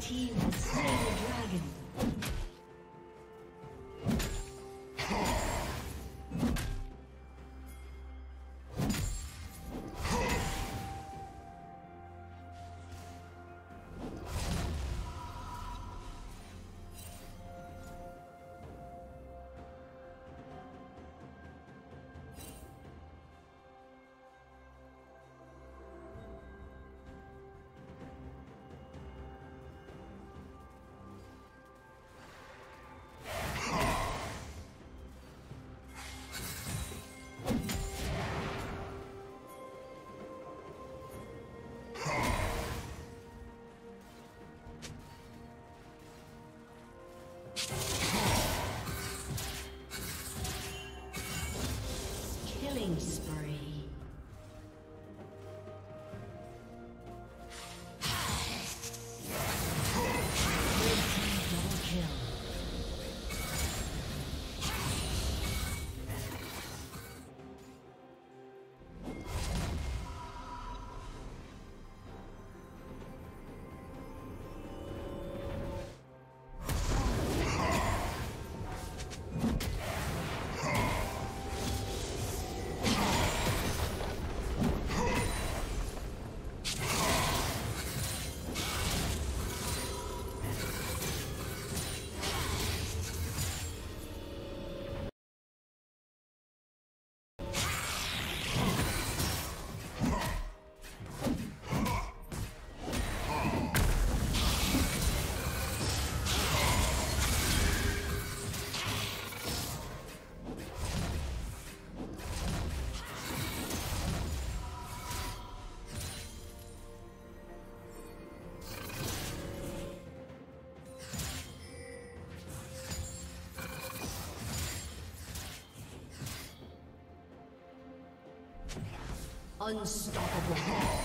Team. has Killing Unstoppable.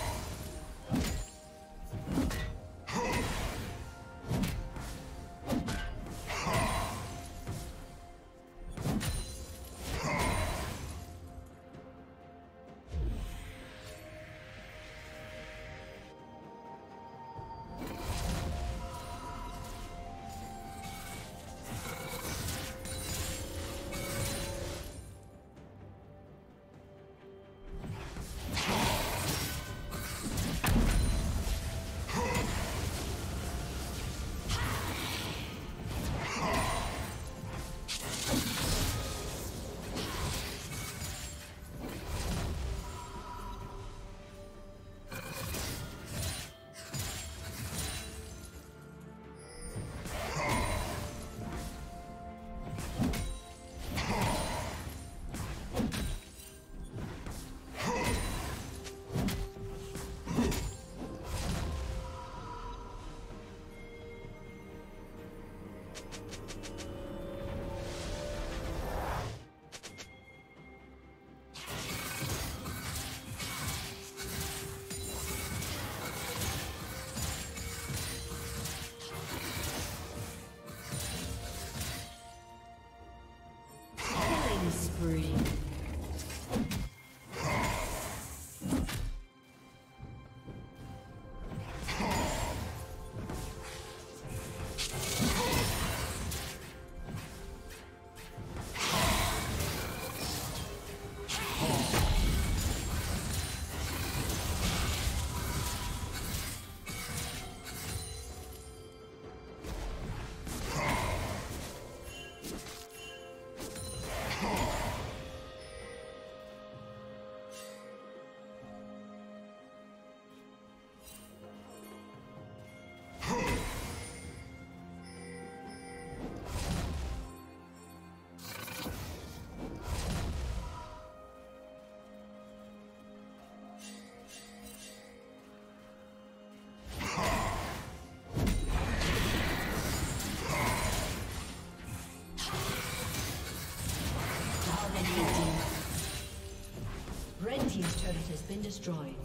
Been destroyed.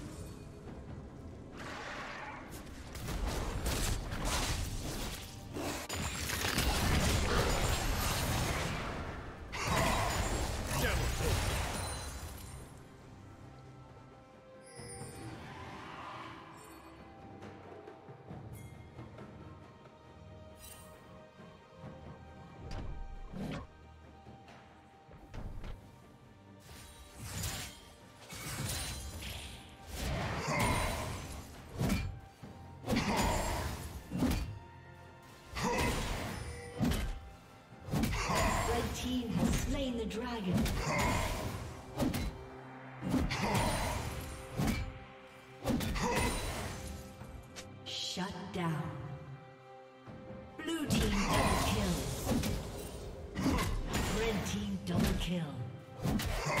Slain the dragon. Shut down. Blue team double kill. Red team double kill.